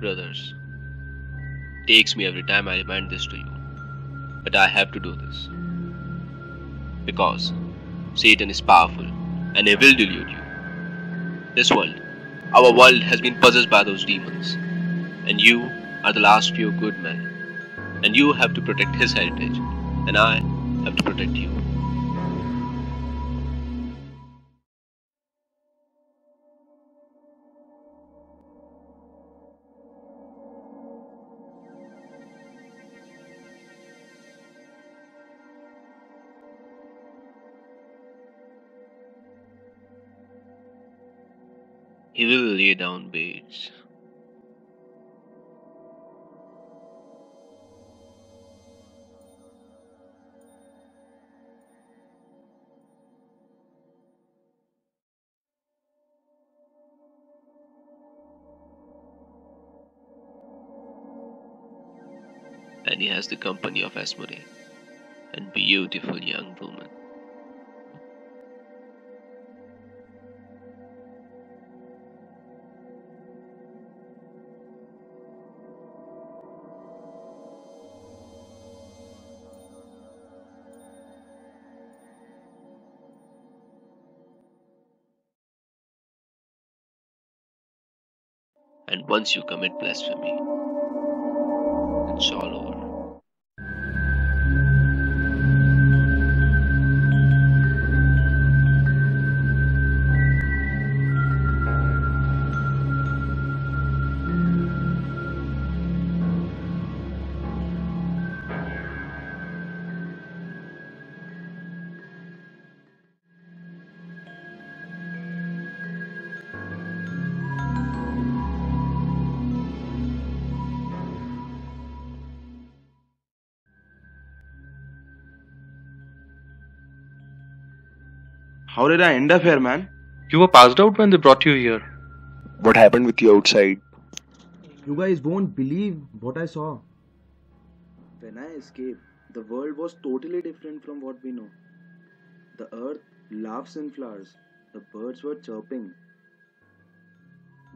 Brothers, takes me every time I remind this to you. But I have to do this. Because Satan is powerful and he will delude you. This world, our world has been possessed by those demons. And you are the last few good men. And you have to protect his heritage. And I have to protect you. He will lay down baits. And he has the company of Asmodee and beautiful young woman. And once you commit blasphemy, it's all over. How did I end up here, man? You were passed out when they brought you here. What happened with you outside? You guys won't believe what I saw. When I escaped, the world was totally different from what we know. The earth laughs in flowers. The birds were chirping.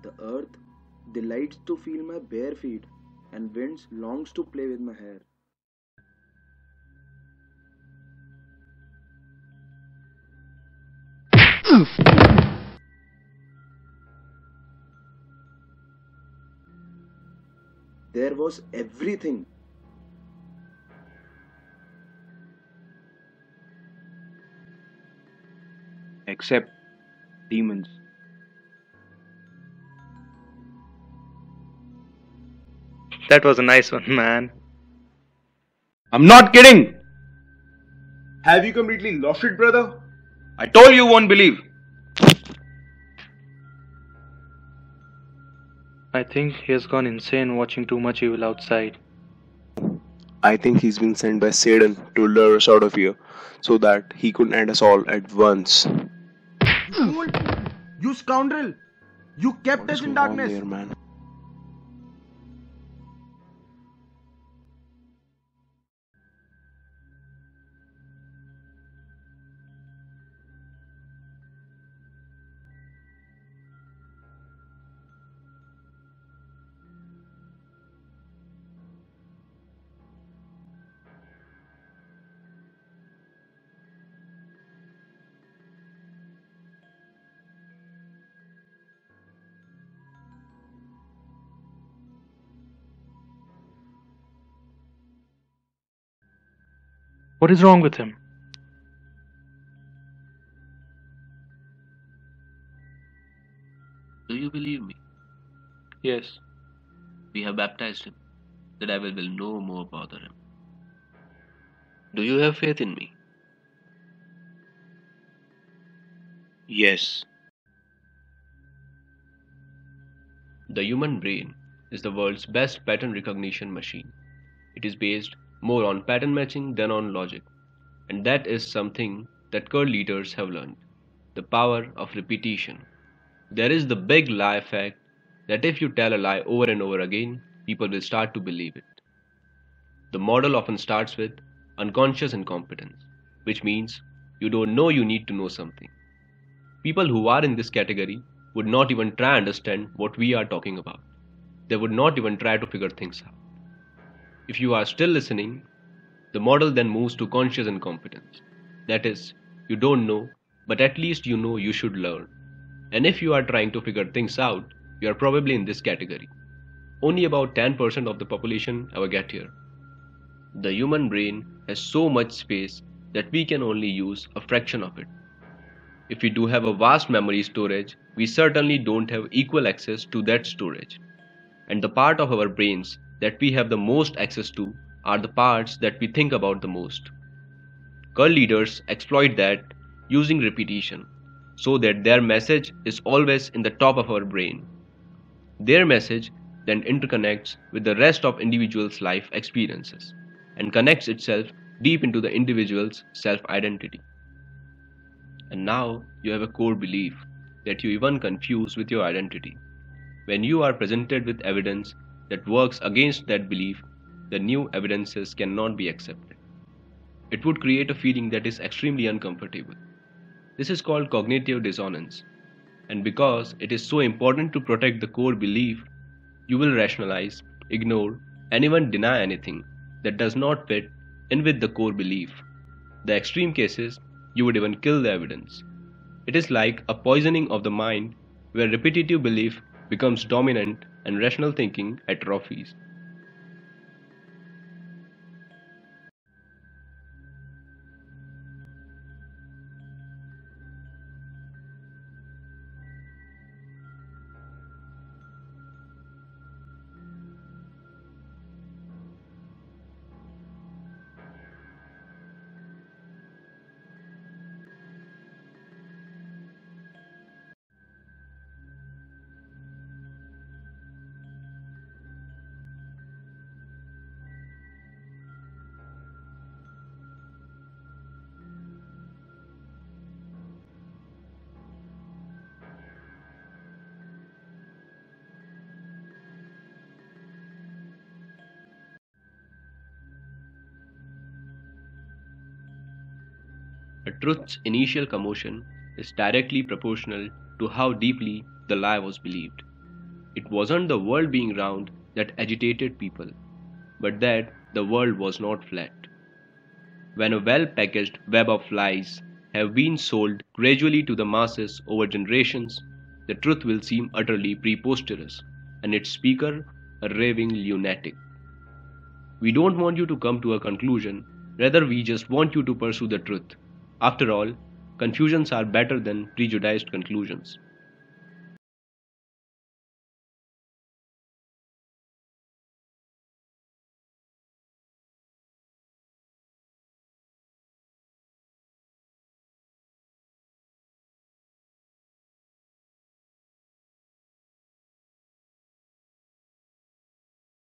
The earth delights to feel my bare feet, and winds longs to play with my hair. There was everything. Except demons. That was a nice one, man. I'm not kidding! Have you completely lost it, brother? I told you won't believe. I think he has gone insane watching too much evil outside. I think he's been sent by Satan to lure us out of here so that he could end us all at once. You fool! You scoundrel! You kept What is us in darkness! there, man? What is wrong with him? Do you believe me? Yes. We have baptized him. The devil will no more bother him. Do you have faith in me? Yes. The human brain is the world's best pattern recognition machine. It is based more on pattern matching than on logic. And that is something that cult leaders have learned the power of repetition. There is the big lie fact that if you tell a lie over and over again, people will start to believe it. The model often starts with unconscious incompetence, which means you don't know you need to know something. People who are in this category would not even try and understand what we are talking about. they would not even try to figure things out. If you are still listening, the model then moves to conscious incompetence. That is, you don't know, but at least you know you should learn. And if you are trying to figure things out, you are probably in this category. Only about 10% of the population ever get here. The human brain has so much space that we can only use a fraction of it. If we do have a vast memory storage, we certainly don't have equal access to that storage. And the part of our brains that we have the most access to are the parts that we think about the most. Cult leaders exploit that using repetition so that their message is always in the top of our brain. Their message then interconnects with the rest of individuals' life experiences and connects itself deep into the individual's self identity. And now you have a core belief that you even confuse with your identity. When you are presented with evidence that works against that belief, the new evidences cannot be accepted. It would create a feeling that is extremely uncomfortable. This is called cognitive dissonance. And because it is so important to protect the core belief, you will rationalize, ignore, and even deny anything that does not fit in with the core belief. The extreme cases, you would even kill the evidence. It is like a poisoning of the mind where repetitive belief becomes dominant and rational thinking atrophies. A truth's initial commotion is directly proportional to how deeply the lie was believed. It wasn't the world being round that agitated people, but that the world was not flat. When a well packaged web of lies have been sold gradually to the masses over generations, the truth will seem utterly preposterous, and its speaker a raving lunatic. We don't want you to come to a conclusion, rather, we just want you to pursue the truth. After all, confusions are better than prejudiced conclusions.